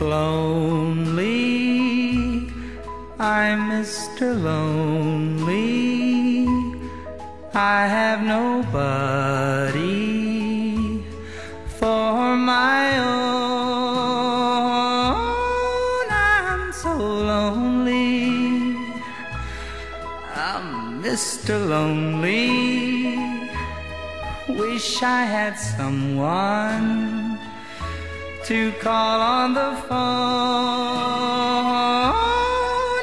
Lonely, I'm Mr. Lonely. I have nobody for my own. I'm so lonely. I'm Mr. Lonely. Wish I had someone to call on the phone.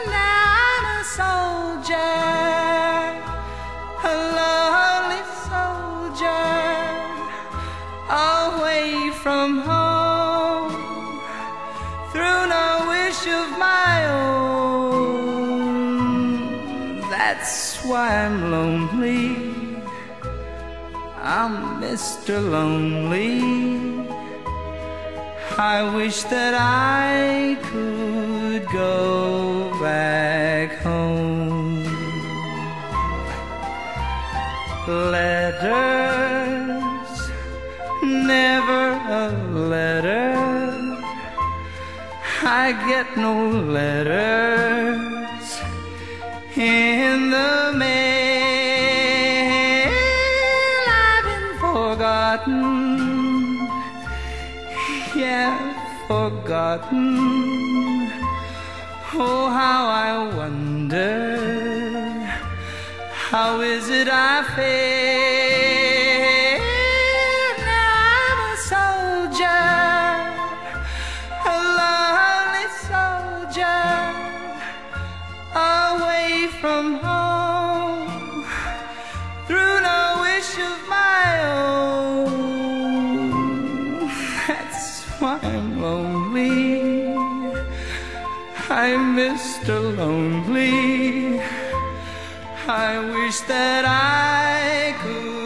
Now I'm a soldier, a lonely soldier, away from home, through no wish of my own. That's why I'm lonely. I'm Mr. Lonely. I wish that I could go back home. Letters, never a letter. I get no letters in the mail. I've been forgotten yeah, forgotten. Oh, how I wonder, how is it I feel? Now I'm a soldier, a lonely soldier, away from home, through no wish of my I'm lonely. I'm Mr. Lonely. I wish that I could.